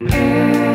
Oh.